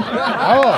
oh.